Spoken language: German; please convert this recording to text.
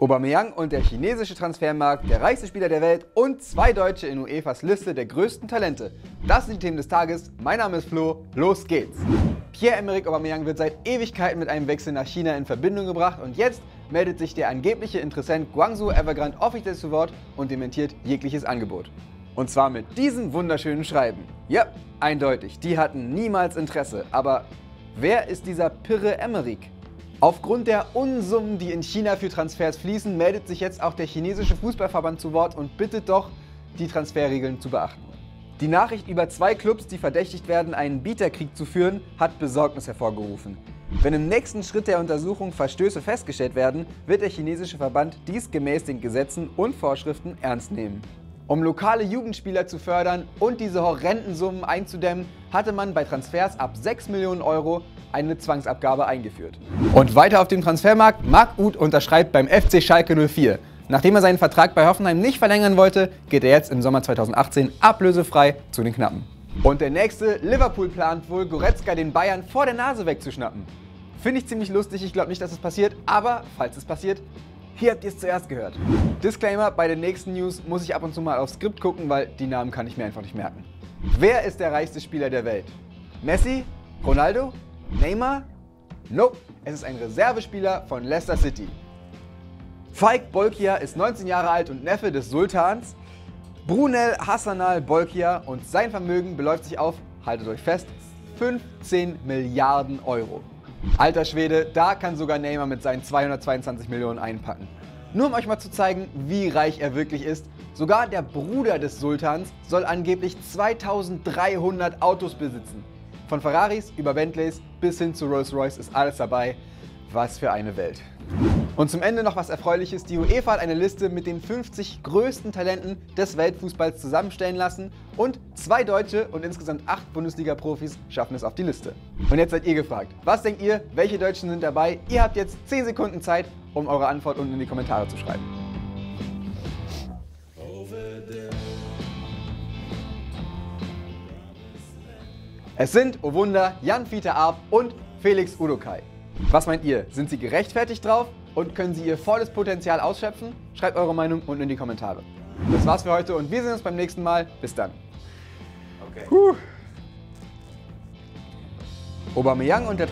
Aubameyang und der chinesische Transfermarkt, der reichste Spieler der Welt und zwei Deutsche in UEFAs Liste der größten Talente. Das sind die Themen des Tages. Mein Name ist Flo. Los geht's. Pierre-Emerick Aubameyang wird seit Ewigkeiten mit einem Wechsel nach China in Verbindung gebracht und jetzt meldet sich der angebliche Interessent Guangzhou Evergrande offiziell zu Wort und dementiert jegliches Angebot. Und zwar mit diesem wunderschönen Schreiben. Ja, eindeutig, die hatten niemals Interesse. Aber wer ist dieser Pirre Emerick? Aufgrund der Unsummen, die in China für Transfers fließen, meldet sich jetzt auch der chinesische Fußballverband zu Wort und bittet doch, die Transferregeln zu beachten. Die Nachricht über zwei Clubs, die verdächtigt werden, einen Bieterkrieg zu führen, hat Besorgnis hervorgerufen. Wenn im nächsten Schritt der Untersuchung Verstöße festgestellt werden, wird der chinesische Verband dies gemäß den Gesetzen und Vorschriften ernst nehmen. Um lokale Jugendspieler zu fördern und diese horrenden Summen einzudämmen, hatte man bei Transfers ab 6 Millionen Euro eine Zwangsabgabe eingeführt. Und weiter auf dem Transfermarkt, Marc Uth unterschreibt beim FC Schalke 04. Nachdem er seinen Vertrag bei Hoffenheim nicht verlängern wollte, geht er jetzt im Sommer 2018 ablösefrei zu den Knappen. Und der nächste, Liverpool plant wohl, Goretzka den Bayern vor der Nase wegzuschnappen. Finde ich ziemlich lustig, ich glaube nicht, dass es passiert, aber falls es passiert, hier habt ihr es zuerst gehört. Disclaimer, bei den nächsten News muss ich ab und zu mal aufs Skript gucken, weil die Namen kann ich mir einfach nicht merken. Wer ist der reichste Spieler der Welt? Messi? Ronaldo? Neymar? Nope, es ist ein Reservespieler von Leicester City. Faik Bolkia ist 19 Jahre alt und Neffe des Sultans. Brunel Hassanal Bolkia und sein Vermögen beläuft sich auf, haltet euch fest, 15 Milliarden Euro. Alter Schwede, da kann sogar Neymar mit seinen 222 Millionen einpacken. Nur um euch mal zu zeigen, wie reich er wirklich ist, sogar der Bruder des Sultans soll angeblich 2300 Autos besitzen. Von Ferraris über Bentleys bis hin zu Rolls-Royce ist alles dabei. Was für eine Welt. Und zum Ende noch was Erfreuliches. Die UEFA hat eine Liste mit den 50 größten Talenten des Weltfußballs zusammenstellen lassen und zwei Deutsche und insgesamt acht Bundesliga-Profis schaffen es auf die Liste. Und jetzt seid ihr gefragt. Was denkt ihr? Welche Deutschen sind dabei? Ihr habt jetzt 10 Sekunden Zeit, um eure Antwort unten in die Kommentare zu schreiben. Es sind, oh Wunder, Jan-Fiete Arp und Felix Udokai. Was meint ihr? Sind sie gerechtfertigt drauf und können sie ihr volles Potenzial ausschöpfen? Schreibt eure Meinung unten in die Kommentare. Das war's für heute und wir sehen uns beim nächsten Mal. Bis dann. Okay. Puh. Aubameyang und der...